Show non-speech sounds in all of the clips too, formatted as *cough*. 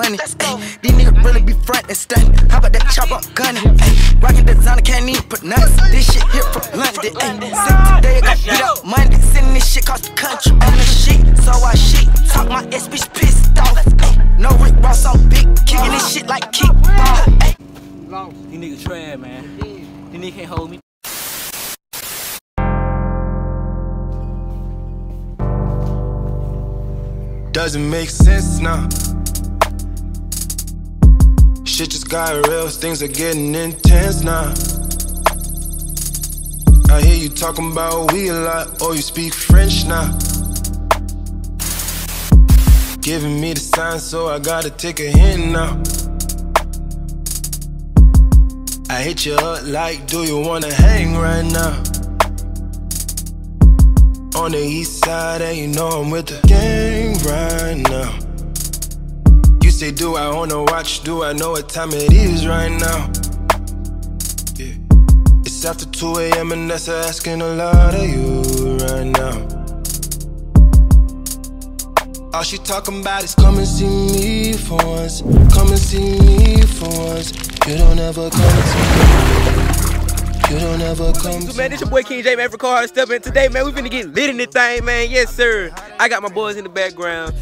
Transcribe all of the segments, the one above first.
money. Let's go. These niggas really be front and stunning. How about that chop up gunning? Hey, rockin' designer can't even put nuts. This shit here from London. Hey, sick today, I got beat up Monday. Sending this shit across the country on the sheet. So I shit. Talk my ass, bitch pissed off. Hey, no Rick Ross on big. Kicking this shit like kickball. Hey. These niggas trash, man. These niggas can't hold me. Doesn't make sense now. Shit just got real, things are getting intense now. I hear you talking about we a lot, or you speak French now. Giving me the sign, so I gotta take a hint now. I hit you up like, do you wanna hang right now? On the east side, and you know I'm with the gang right now. Say, do I own a watch? Do I know what time it is right now? Yeah. It's after 2 a.m. and that's asking a lot of you right now. All she talking about is come and see me for once. Come and see me for once. You don't ever come see me. You don't ever come. So, man, this your boy King J, man, for Car Step. Today, man, we finna get lit in this thing, man. Yes, sir. I got my boys in the background.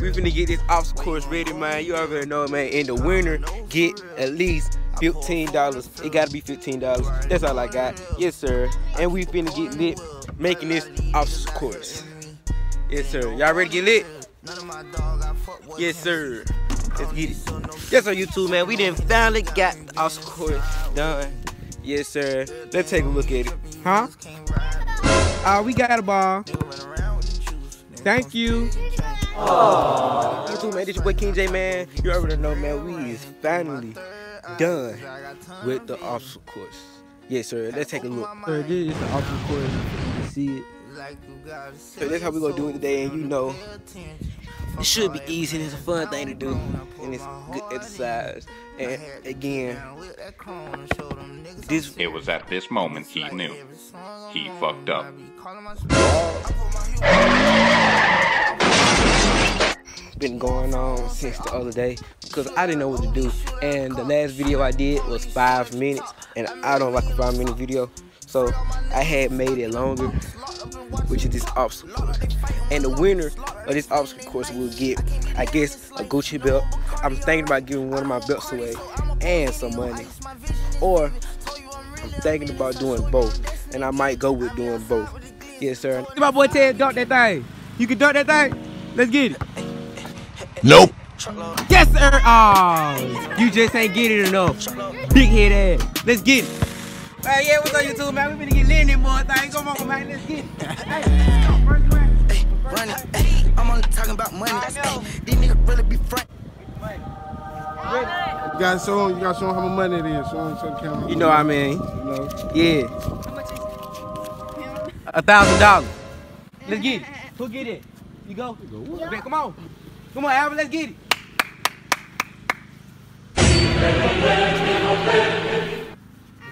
We finna get this obstacle course ready, man. You already know, man. In the winner get at least $15. It gotta be $15. That's all I got. Yes, sir. And we finna get lit making this obstacle course. Yes, sir. Y'all ready to get lit? Yes, sir. Let's get it. Yes, sir, YouTube, man. We done finally got the obstacle course done. Yes, sir. Let's take a look at it. Huh? Uh, we got a ball. Thank you. Aww. man. This your boy King J, man. You already know, man. We is finally done with the obstacle course. Yes, sir. Let's take a look. Sir, this is the obstacle course. You can see it. So that's how we gonna do it today, and you know, it should be easy and it's a fun thing to do, and it's good exercise. And again, this It was at this moment he knew. He fucked up. Been going on since the other day because I didn't know what to do. And the last video I did was five minutes, and I don't like a five minute video. So I had made it longer, which is this obstacle course. And the winner of this obstacle course will get, I guess, a Gucci belt. I'm thinking about giving one of my belts away and some money. Or I'm thinking about doing both. And I might go with doing both. Yes, sir. My boy Ted dunk that thing. You can dunk that thing? Let's get it. Nope. Yes, sir. Oh, you just ain't get it enough. Big head ass. Let's get it. Hey, yeah, what's up, YouTube, man? We finna get lit in this more thing. Come on, man. Let's get it. Hey, Hey, run it. Hey, I'm only talking about money. Hey, these niggas really be front. You gotta show them, you gotta show them how much money it is. Show them, show the camera. You know what I mean? You know. Yeah. A thousand dollars. Let's get it. Who get it? You go. Man, come on. Come on, Alvin, let's get it.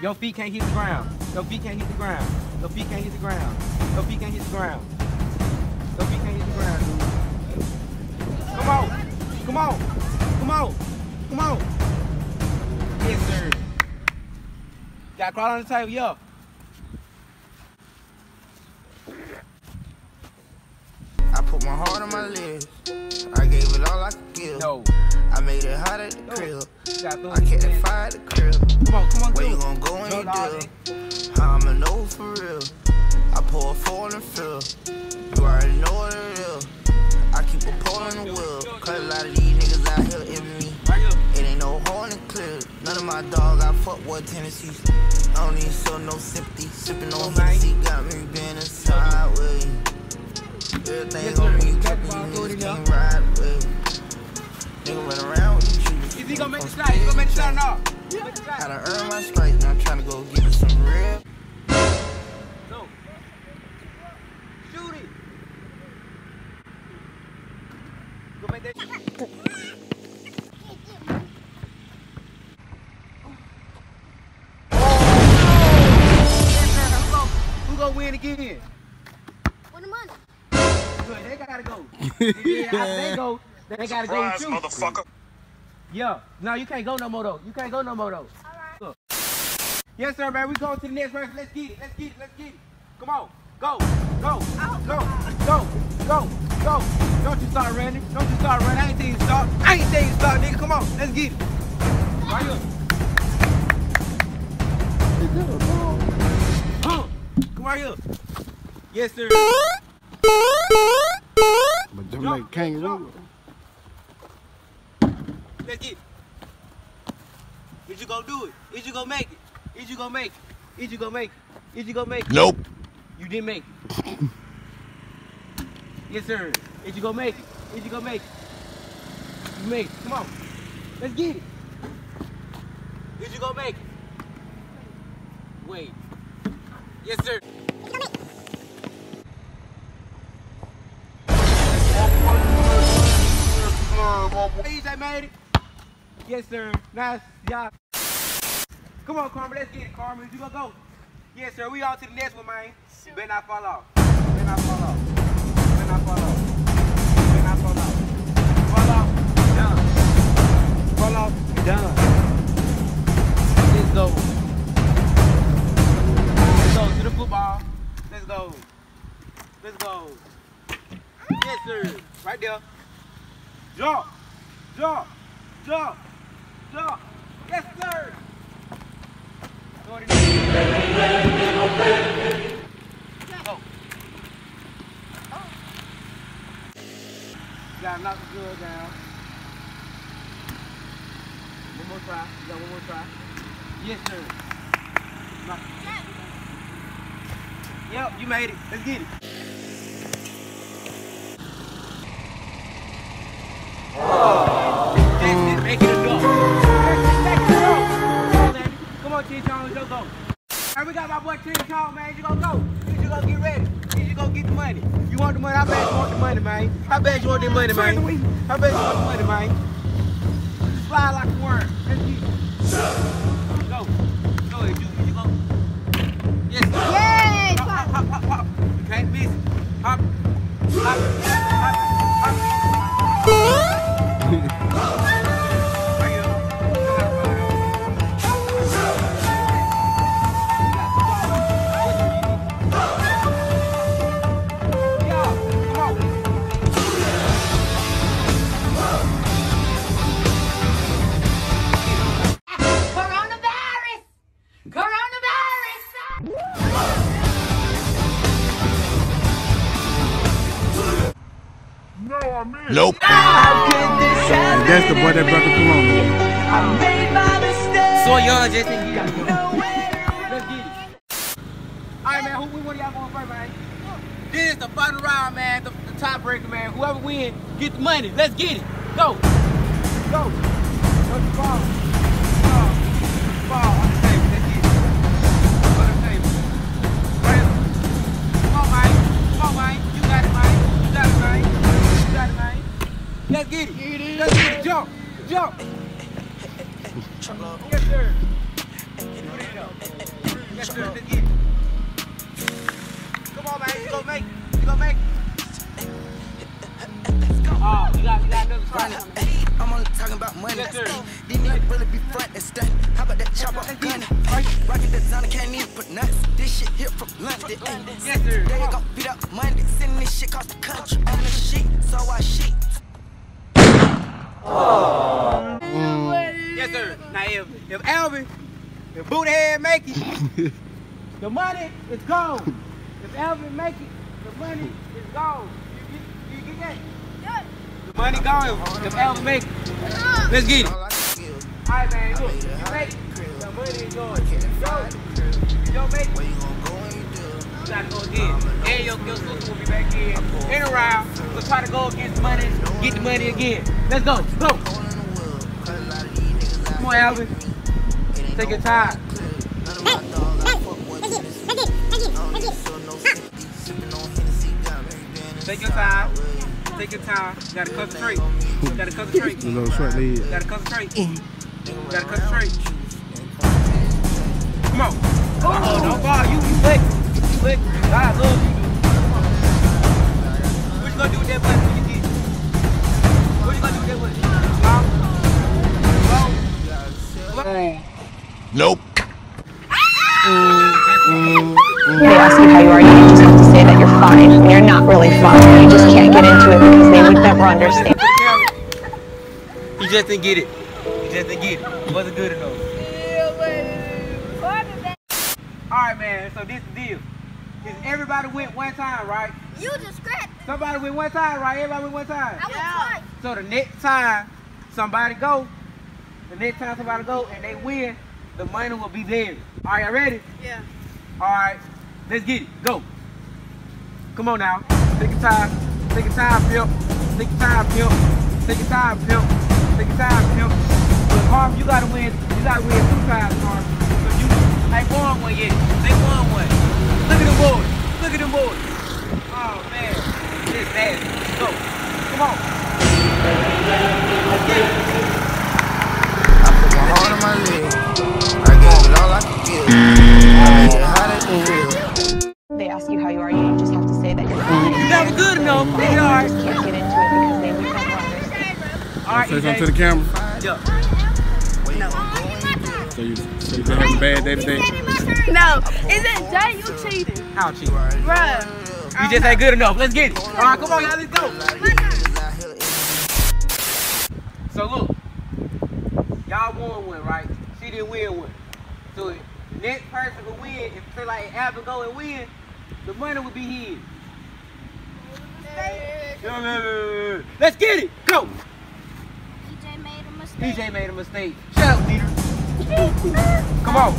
Your feet can't hit the ground. Your feet can't hit the ground. Your feet can't hit the ground. Your feet can't hit the ground. Your feet can't hit the ground. Come on. Come on. Come on. Come on. Yes, sir. Got to crawl on the table, yo. I put my heart on my lips. No. I made it hot at the crib. You gotta throw I kept that fire at the crib. Come on, come on, Where you gonna go when No, you no, deal? I'ma know for real? I pour a four in the field. You already know what it is. I keep a pole in the wheel. Cause a lot of these niggas out here envy me. It ain't no hole in the clear. None of my dog I fuck with tendencies. I don't need show no sympathy. Sipping on Hennessy got me being a sideways. Everything Yes, on me, That's cut why I these go to niggas can't ride with. Nigga run around with you. Is he gonna make the shot? He gonna make the shot or not? Done earned my stripes, now I'm trying to go give it some real. They gotta go with you. motherfucker. Yeah. No, you can't go no more though. You can't go no more though. Look. Yes, sir, man. We going to the next race. Let's get it. Let's get it. Let's get it. Come on. Go. Go. Go. Oh, go. Go. Go. Don't you start running. Don't you start running. I ain't seen you start. I ain't seen you start, nigga. Come on. Let's get it. Right here. Huh. Come right here. Yes, sir. But them like kangaroo. Let's get it. Is you gonna do it? Is you gonna make it? Is you gonna make it? Is you gonna make it? Is you gonna make it? Nope. You didn't make it. *laughs* yes, sir. Is you gonna make it? Is you gonna make it? You make it. Come on. Let's get it. Is you gonna make it? Wait. Yes, sir. EJ made it. Yes, sir. Nice job. Come on, Carmen. Let's get it, Carmen. You gonna go? Yes, sir. We on to the next one, man. You better not fall off. Better not fall off. Better not fall off. Better not fall off. Fall off. Done. Fall off. Done. Let's go. Let's go to the football. Let's go. Let's go. Yes, sir. Right there. Jump. Jump. Jump. Yes, sir. Go gotta. One more try. One more try. Yes, sir. Yep, you made it. Let's get it. That's it. Make it a Chin go. Hey, we got my boy Chin Chong, man. You gonna go. You just gonna get ready. You gonna get the money. You want the money? I bet you want the money, man. I bet you want the money, man. I bet you want the money, man. Fly like a worm. Let's get it. Money. Let's get it. Go. Go. Go to the ball. Ball. Ball. On the table. Let's get it. On the table. Right. Come on, man. Come on, man. You got it, man. You got it, man. You got it, man. Let's get it. Let's get it. Jump. Jump. *laughs* the money is gone. If Alvin make it, the money is gone. You get, you get that? The money gone if Alvin make it. Let's get it. All I feel, All right, man. Look, you make it, the money is yours. If you don't make it, you gon' go you do? gotta go again. And your, your sister will be back in. In a round, we'll try to go against the money, get the money again. Let's go. Go. Hole in the wheel, 'cause a lot of these niggas out Come on, Alvin. It Take your time. Take your time. Take your time. You gotta concentrate. You gotta concentrate. The little short leg. You gotta concentrate. You gotta concentrate. Come on. Oh, don't fall. You, you slick. You slick. God love you. What you gonna do with that button when you get? What you gonna do with that button? Huh? Come on. Come. Nope. Fine. And you're not really fine. You just can't get into it because they would never understand. He just didn't get it. He just didn't get it. It wasn't good enough. Alright man, so this is the deal. Is everybody went one time, right? You just scrapped. Somebody went one time, right? Everybody went one time. I went twice. So the next time somebody go, the next time somebody go and they win, the money will be theirs. Are y'all ready? Yeah. Alright, let's get it. Go. Come on now. Take your time. Take your time, pimp. Take your time, pimp. Take your time, pimp. Take your time, pimp. But Harv, you gotta win. You gotta win two times, Harv. But you ain't won one yet. They won one. Look at them boys. Look at them boys. Oh man. This nasty. Go. Come on. It. I put my heart on my leg. I gave it all I could give. I made it hot as the grill. Good enough. You It's alright. just can't get into it because they would never. Alright, Say something to the camera. Yeah. So you, so you been having a bad day today? No. Is it Jay? You cheated. Ouchie. Bruh. You just ain't good enough. Let's get it. All right, come on, y'all. Let's go. So look, y'all won one, right? She didn't win one. So the next person who win, if say like Apple go and win, the money would be his. Let's get it. Go. EJ made a mistake. DJ made a mistake. Shut up, Peter. Come on.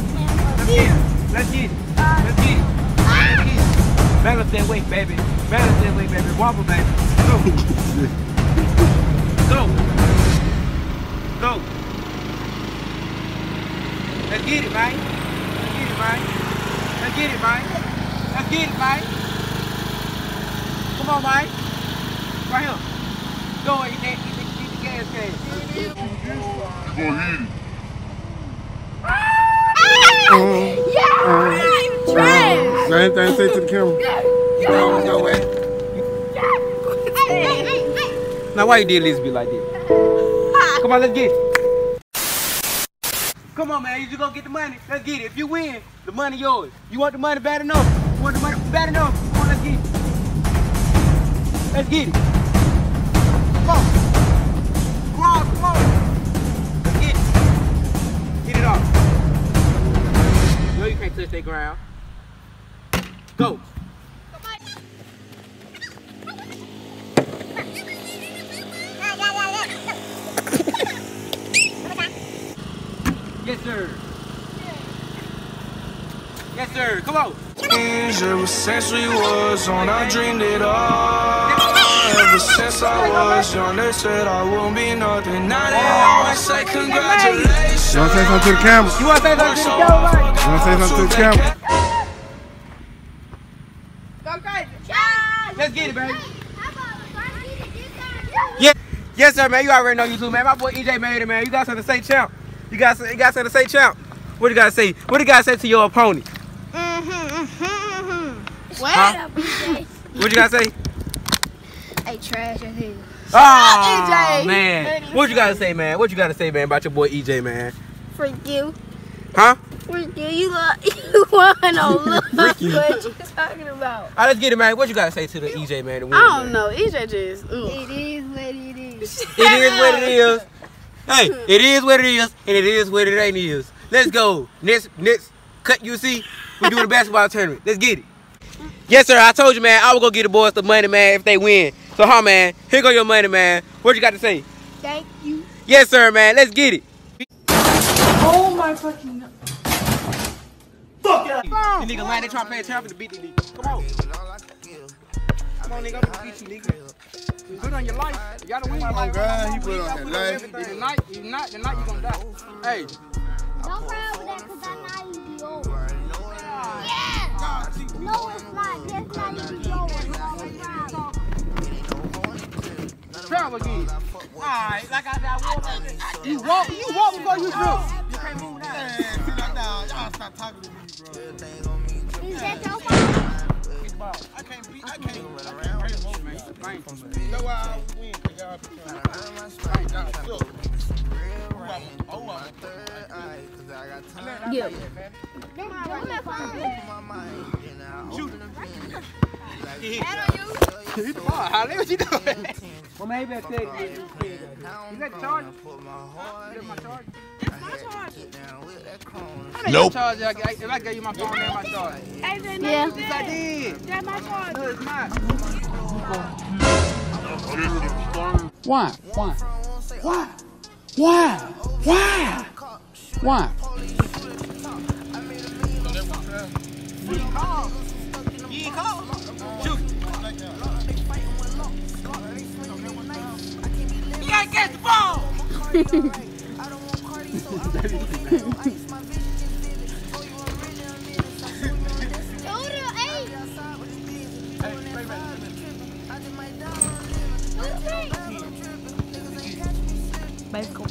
Let's get it. Let's get it. Let's get it. Let's get it. Balance that weight, baby. Balance that weight, baby. Wobble, baby. Go. Go. Go. Let's get it, man. Let's get it, man. Let's get it, man. Let's get it, man. Come on, man. Right here. Go, eat that, eat the, eat the gas can. Ah! Yeah. I'm trash. Got anything to say to the camera? No, no way. Hey, hey, hey. Now why you did Lisby like this? Come on, let's get it. Come on, man. You just gonna get the money. Let's get it. If you win, the money yours. You want the money bad enough? You want the money bad enough? Let's get it. Come on. Come on, come on. Let's get it. Get it off. No, you can't touch that ground. Go. Yes, sir. Yes, sir. Come on. Ever since we was on, I dreamed it all. Ever since I was young, they said I won't be nothing. Now they oh, always say congratulations. You want to say something to the camera? You want to say something to the camera. You want to say something to the camera? Go crazy. Let's get it, baby. How about varsity this Yeah. Yes, sir, man. You already know you YouTube, man. My boy EJ made it, man. You got something to say, champ. You got, you got something to say, champ. What do you got to say? What do you got to say to your opponent? Mm-hmm, mm-hmm. What Huh? up, EJ? What you got to say? Hey, trash as hell. Oh, EJ. man. What you got to say, man? What you got to say, man, about your boy EJ, man? Freak you. Huh? Freak you. You *laughs* *laughs* look. You want no look. What you talking about? All right, let's get it, man. What you got to say to the EJ, man? to win, I don't man? know. EJ just. ugh. It is what it is. *laughs* It is what it is. Hey, it is what it is, and it is what it ain't is. Let's go. Next, next cut you see, we doing a basketball tournament. Let's get it. *laughs* Yes, sir. I told you, man. I will go get the boys the money, man, if they win. So, huh, man? Here go your money, man. What you got to say? Thank you. Yes, sir, man. Let's get it. Oh my fucking. Fuck yeah. The nigga lying, they trying to play a champion to beat the nigga. Come on. Come on, nigga. I'm gonna beat you, nigga. You good on your life. You gotta win your life. God, he put on that life. Everything. Tonight, if not, tonight you gonna die. Hey. Don't cry over that because I know you be Yeah. No, cry. again. Alright, like I I walk like. You walk, you walk before you drill. You can't move now. See that down. Y'all stop talking to me, bro. Is that your fault? I can't beat. I can't. I can't play whole man. You know why I win? Cause y'all be trying to. Y'all suck. Oh, I'm. Yeah. Hit the ball. Holly, what. Why? Why? Why? Why? Why? Why? You ain't ain't call. Shoot. You gotta catch the ball. Let's go.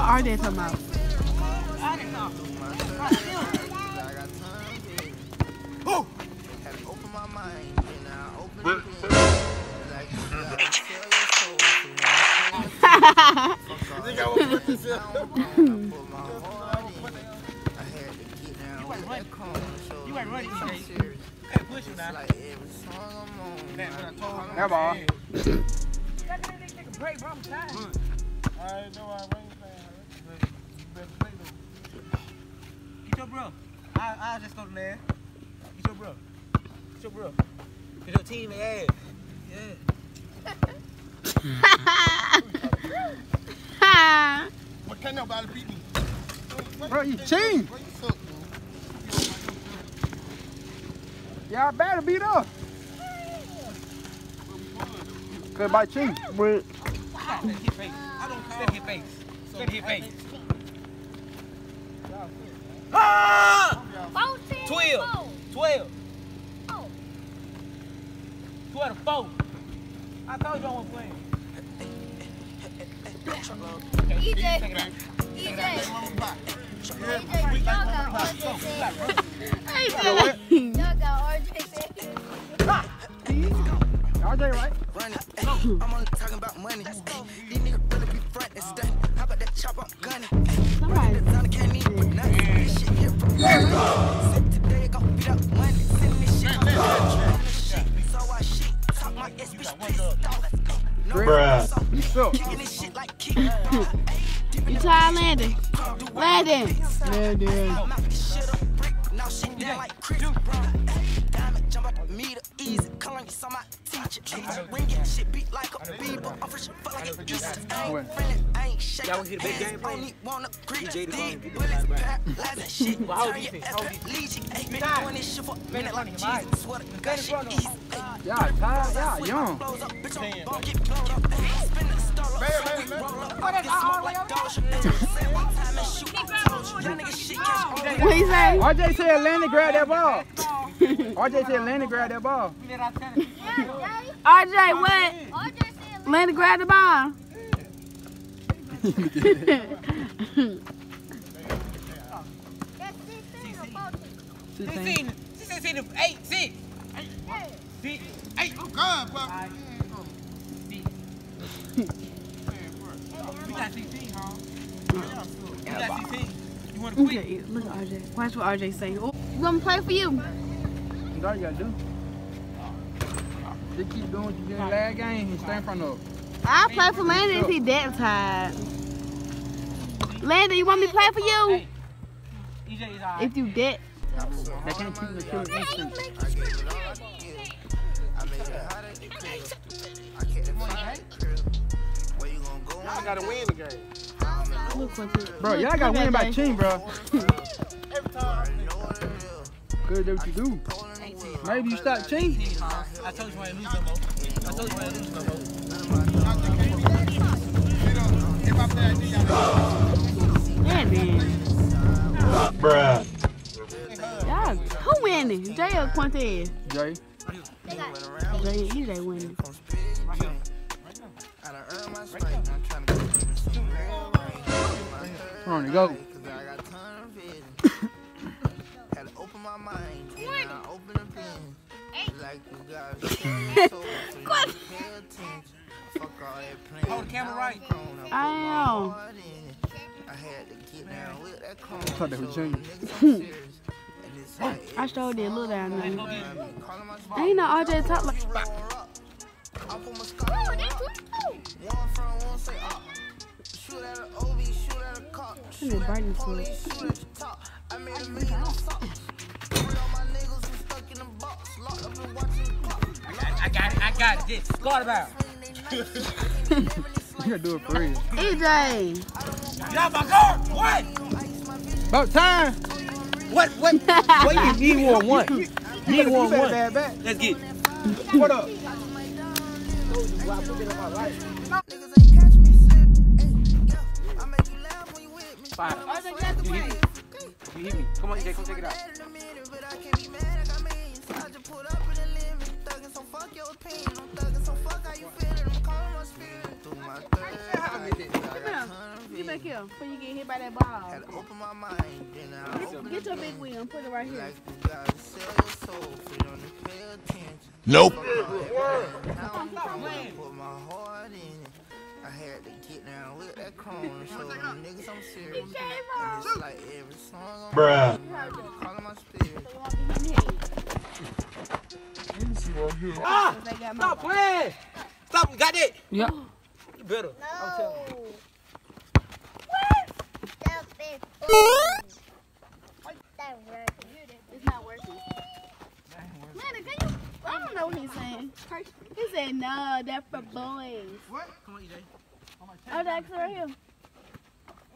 What are they talking about? You ain't running, EJ. Hey, push him now. Man, what I told him. That ball. I know I ain't playing. But you better play though. Get your bro. I, I'll just go to there. Get your bro. Get your bro. Get your team ass. Yeah. But can't nobody beat me. Bro, you cheating. Bro, you suck, bro. Y'all better beat up. Cause by cheating. Bro. Set his face. I don't call Set his face. Set his face. Ah! 12. 12. 12 to 4. I told you I wasn't playing. EJ. Take it out. EJ. EJ, y'all got RJ. Hey, what? Y'all got RJ. RJ, right? Run it. I'm only talking about money. These niggas really be front and stunt. How about that chop up gunning? Somebody. Bruh. You suck. Kicking this shit. You tired, Landon? Landon. Landon. Shit up brick. Now shit down like Chris Brown. Diamond jump out the meter. Easy. Calling you some my teacher. Ayy, ring it. Shit beat like a beaver. I'm fresh. Feel like it used to. I ain't friendly. I ain't shaking. Y'all wanna get a big game, bro? Only wanna greet. DJ the phone, Dig get bullets. *laughs* the Paralyzing shit. Well, how old Turn you your think? ass How old back. Legion. Ayy, been Nah. doing this shit for a minute like Nah. Jesus. Swear to God, shit easy. Ayy, Y'all tired, y'all young. blows up, bitch, I'm gon' get blown up. Ayy, spin the star up. Roll up. Get smoke like Doja. Ayy, say one time and shoot. I told you. That nigga shit catch What he say? RJ *laughs* said Landon grab that ball. RJ said Landon grab that ball. RJ, what? Landon grab the ball. She She think- seen, she said seen the eight, *laughs* six. Six, eight. Oh, God, bro. You got 16, huh? You got 16. You want to quit? Look at RJ. Watch what RJ say. Oh, you want me to play for you? That's all you gotta do. Just keep doing what you did in the last game and stay in front of. I'll play for Landon if he that tired. Landon, you want me to play for you? EJ. If you that. They can't keep the killer instinct. Y'all gotta win the game. Look what you- Bro, y'all gotta win by team, bro. *laughs* Good, that's what you do. Maybe you stop cheating. I told you I lose no more. I told you I lose no more. Yeah. Bruh. Who winning? Jay or Quintez? Jay. Jay, He's a winning. Right now. Right now. Right my mind. And I open the pen. Like you got to soul. So you gotta pay attention. Fuck all that playing. Hold the camera right. I am. I had to get down with that chrome. thought that was Junior. *laughs* Oh, I showed it. Look down there. Ain't no RJ talk like. I put my scar on. One front, one say up. Oh. Shoot at a OB, shoot at a cop. Shoot at Brighton. Police shoot at the top. I made a million on socks. The box. Locked up and watching the clock. I got it. I got it. Just squad about. You gotta do it for real. EJ. Get out my car. What? About time. What? What? what? You need one. One. *laughs* You need one. One. Let's get. it. What up? Five. You hit me. You hit me. Come on, EJ. Come take it out. Get back here before you get hit by that ball. Had to open my mind, then I open Get, get your big wheel and put it right here. Like you gotta sell your soul for you to pay attention. Nope. Now I'm gonna put my heart in it. I had to get down with that chrome and show them niggas I'm serious. And it's like every song I'm calling my spirit. Ah! They got Stop playing. Stop. Got it? Yeah. You better. I'm telling you. It's not working. Landon, can you? I don't know what he's saying. He said, no, that's for boys. What? Come on, EJ. Oh, that's right here.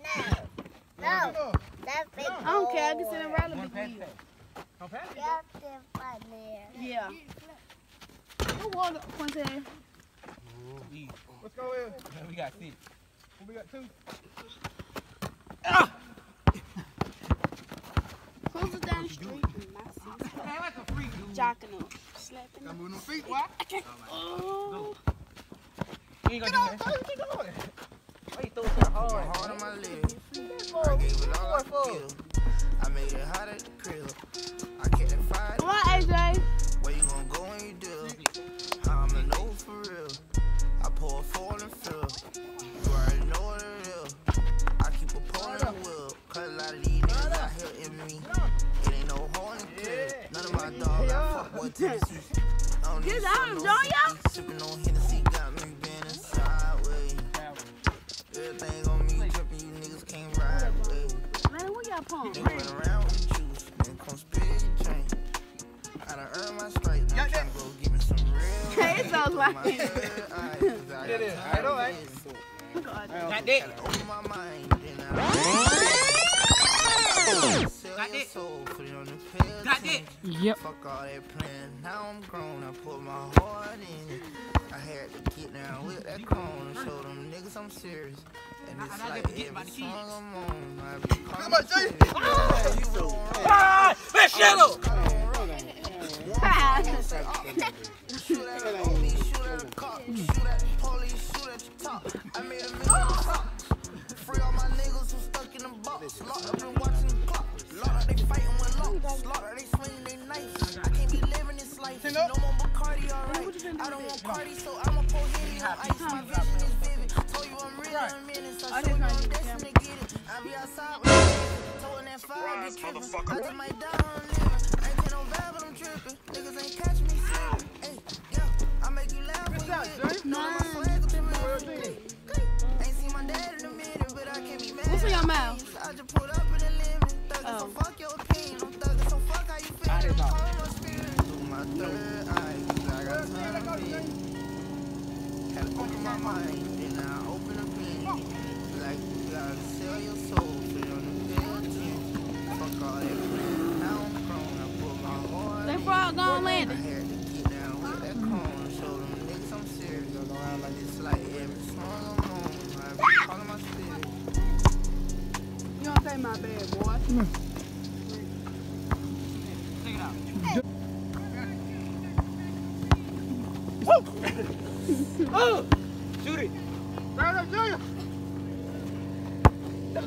No, No. that's big. I don't care. I can sit around and be wheel. Don't pass. You have to find there. Yeah. Who won one? Let's go in. We got six. We got two. Close it down the street. My. Man, that's a free dude. Jocking them. Slapping them. Moving them feet, why? Oh. You ain't gonna do that. Keep going. Why you throw so hard? Hard on my leg. I gave it all I could. I made it hot at the crib. I Get some out, no Junior. sympathy. Sipping on Hennessy got me bending sideways. Everything on me dripping, you niggas can't ride with. Man, what y'all pump? Nigga run around with the juice, come spit your chain. I done earned my stripes, I'm tryna go give me some real. Hey, it sounds like My third eye, 'cause *laughs* It got is. time I know, to right? visit. Got that. Pay Got that. attention. Yep. Fuck all that playing, now I'm grown, I put my heart in it. I had to get down with that cone and show them niggas I'm serious. And it's I- I like get forget about every song I'm on, I be calling my Jay. spirit. Yeah, you roll right. Ah! Man, shut up. Shoot at a OB, shoot at a cop, shoot at the police, shoot at the top. I made a million socks. Free all my niggas who stuck in the box. Locked up and watching with locks. Locked they swinging they knives. I can't be living this life. No more Bacardi, alright. I don't want party, so I'ma pour Henny on ice. My vision is vivid. Told you I'm real, I'm in it. So show you I'm destined to get it. I be outside with niggas. Told that fire be tripping. I just might die on living. Ain't get no vibe, but I'm tripping. Niggas ain't catch me slipping. Hey, yeah, I make you laugh when you hit. Know that my swag will be real. Ain't seen my dad in a minute, but I can't be mad. What's in your mouth? I just put up in the limit. Thuggin', so Oh. fuck your opinion. My spirit through my third eye. 'cause I got time to vision. Had to open my mind, then I open up in Like you gotta sell your soul for them to pay attention. Fuck all that plan. Now I'm grown, I put my heart That in frog gone I landing. had to get down with that cone and show them niggas I'm serious. It's like every song I'm on, I be calling my spirit. You don't take my bad, boy. Take it out.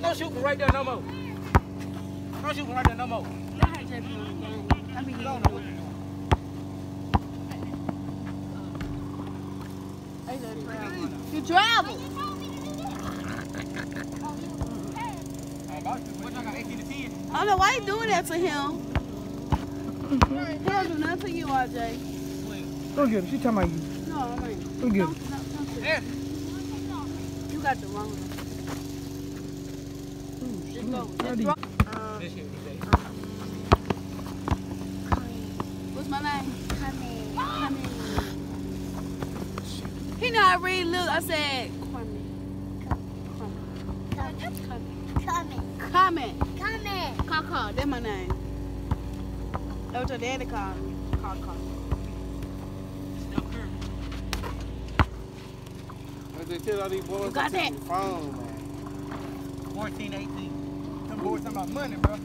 Don't shoot me right there no more. Don't shoot me right there no more. Let her just be on the game. I mean, Don't know what you're doing. I travel. You travel. What y'all got 18 to 10? I don't know why you doing that to him. He don't do nothing to you, RJ. Go get her. She talking about you. No, I mean, Go get don't, don't, don't that. You got the wrong one. Just go. How Just do draw. you- Uh, This shit, he say. What's my name? He know I read. Look, I said. Comment. Comment. Comment. Call, call. That's my name. That's what your daddy called me. Call, call. I just tell all these boys You got to take that? your phone, man. 14, 18. Them boys talking about money, bro.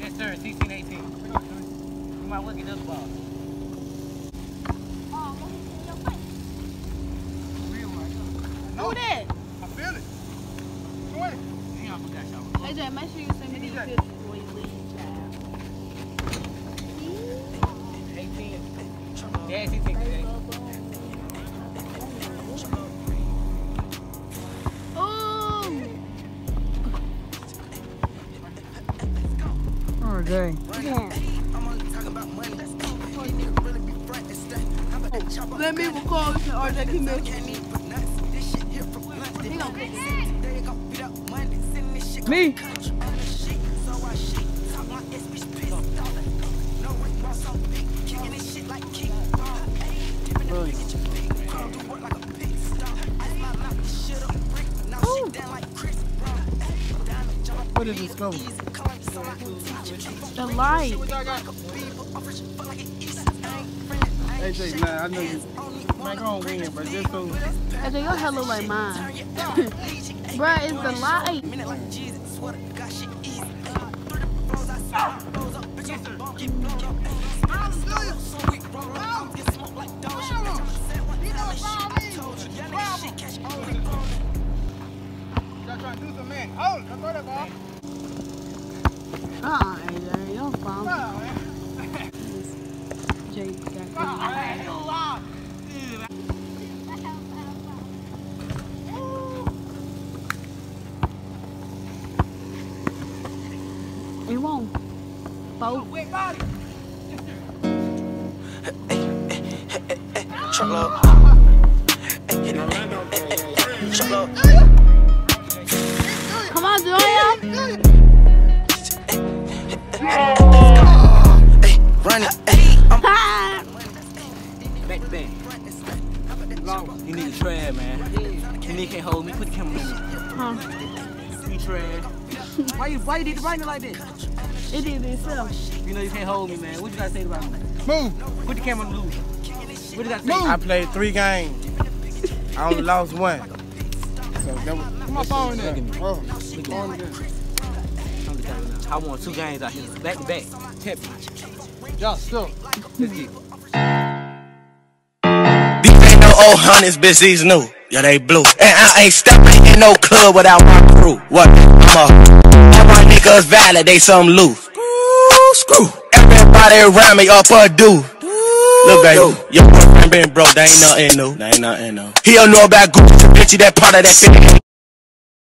Yes, sir. 16, 18. You might well get this ball. Who that? I feel it. Go ahead. Damn, I forgot y'all. AJ, make sure you send me these pictures record this and AJ, man, I know you. Man, go on win, but just so. AJ, your hair look like mine. *laughs* Bruh, it's the light. Y'all trying to do some man. Hold it. Don't throw that ball. Uh-uh, AJ, your phone. Foul, man. Jay got Foul, man. You lie. It won't. Both. Truck load. Truck load. Come on, Joya. You can't hold me. Put the camera on me. Huh. You trad. Why you why you did the writing like this? It did itself. You know you can't hold me, man. What you gotta say about me? Move. Put the camera on the loose. What you gotta say? I played three games. I only lost one. So that was. Put my phone there. Look at me. Oh, Look at me. I'm the guy now. I won two games out here. Back to back. Tap me. Y'all stuck. Let's get it. These ain't no old oh, hundreds, bitch, these new. Yeah, they blue. And I ain't stepping in no club without my crew. What? I'm a. All my niggas valid, they some loose. Screw, screw. Everybody around me up a do. Look, baby, your boyfriend been broke, that ain't nothing new. That ain't nothing new. He don't know about Gucci, bitch, that part of that thing.